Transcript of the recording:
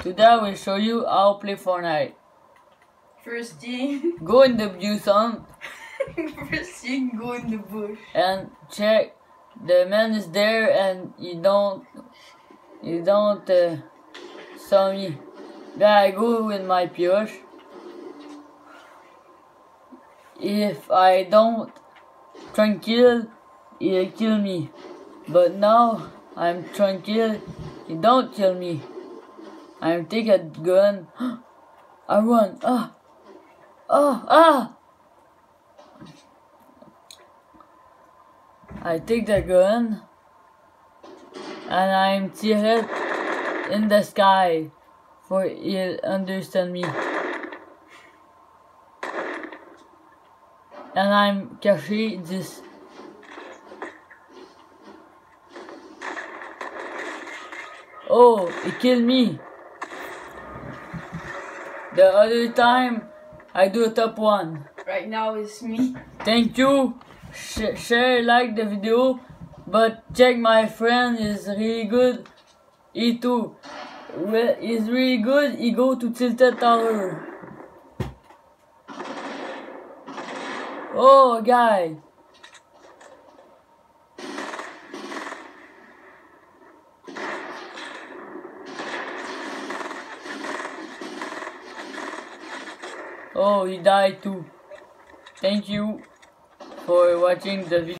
Today I will show you how to play Fortnite. First thing, Go in the view zone first thing, go in the bush. and check the man is there and you don't you don't uh, saw me. Then I go with my pioche. If I don't tranquil, he'll kill me. But now I'm tranquil, he don't kill me. I'm take a gun. I run. Ah. Ah. Ah. I take the gun and I'm it in the sky for he'll understand me. And I'm caché this. Oh, it killed me. The other time, I do a top one. Right now it's me. Thank you. Sh- share, like the video, but check my friend is really good. He too. Well, he's really good. He go to Tilted Tower. Oh, guy. Oh, he died too. Thank you for watching the video.